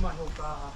ましょうか。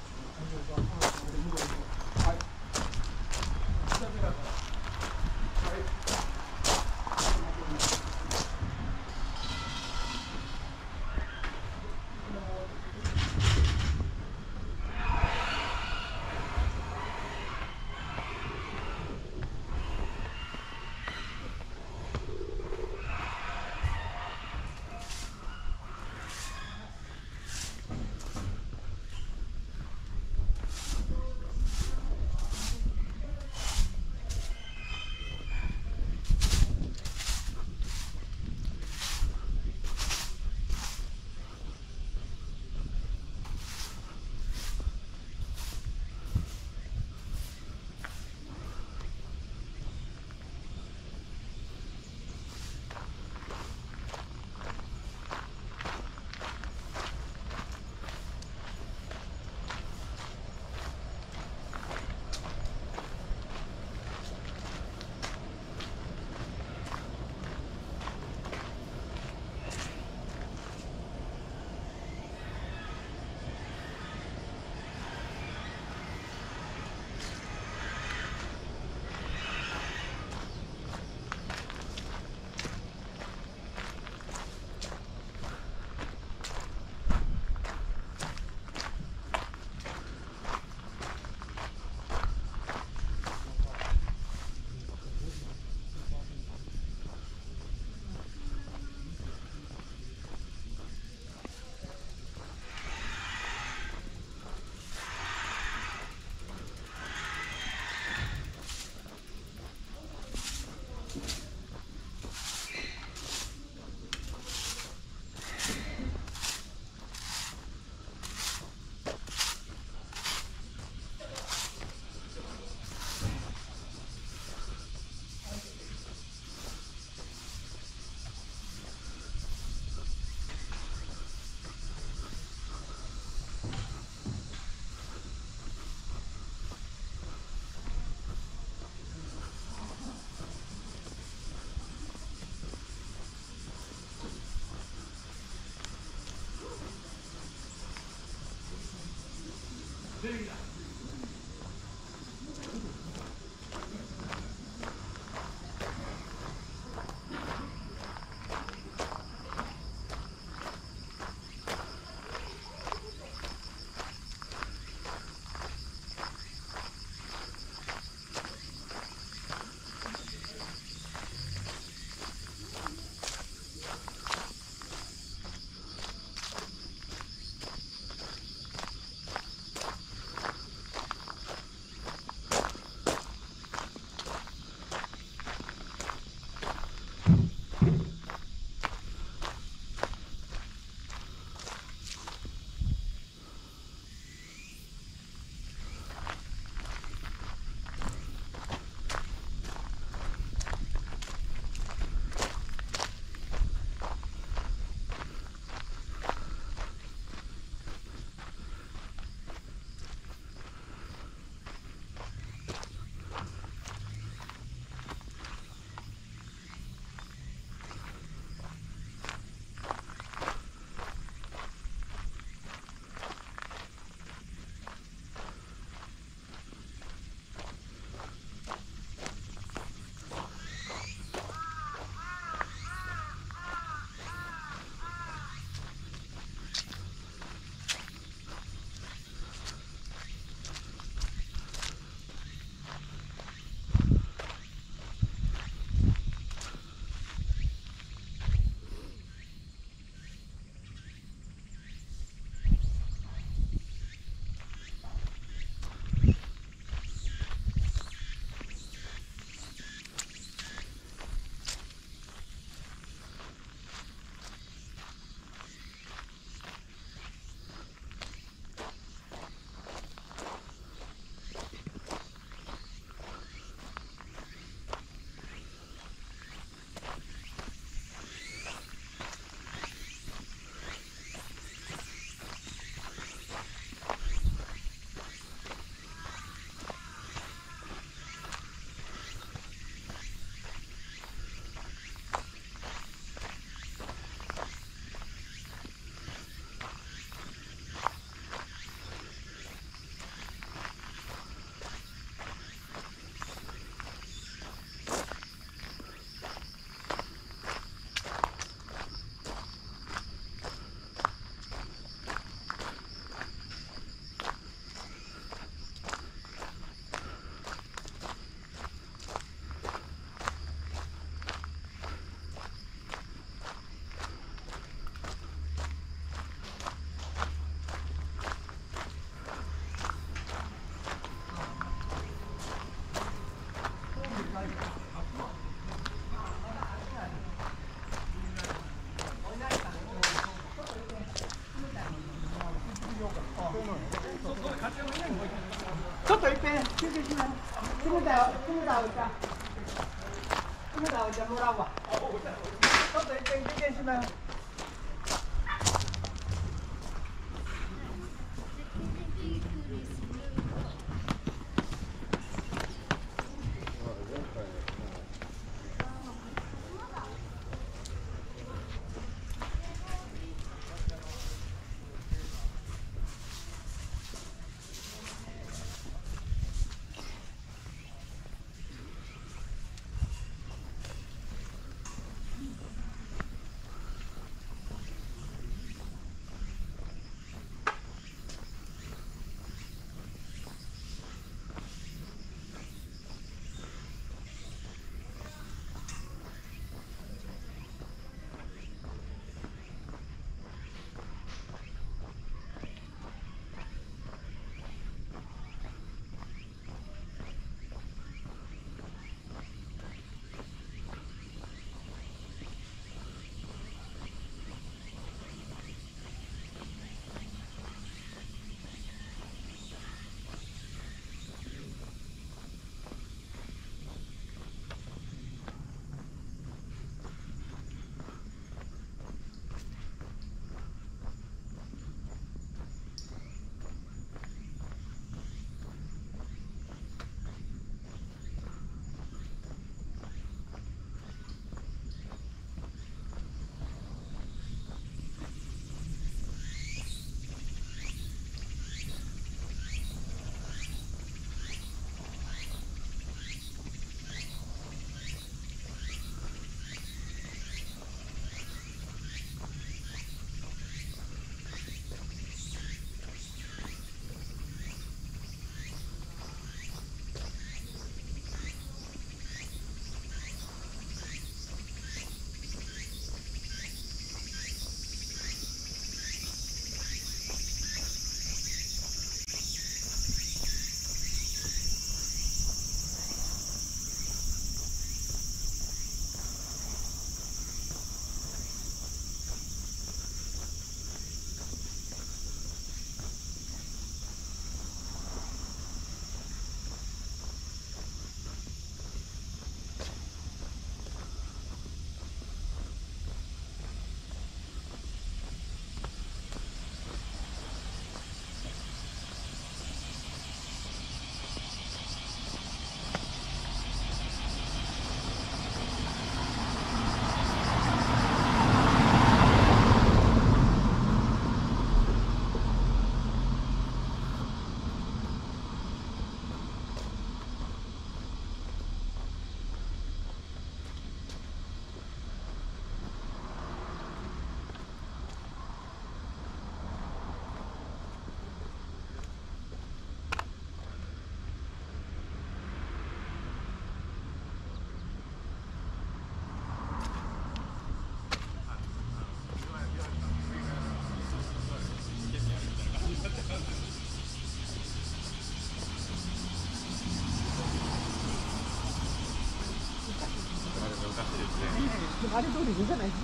哪里都理，现在是。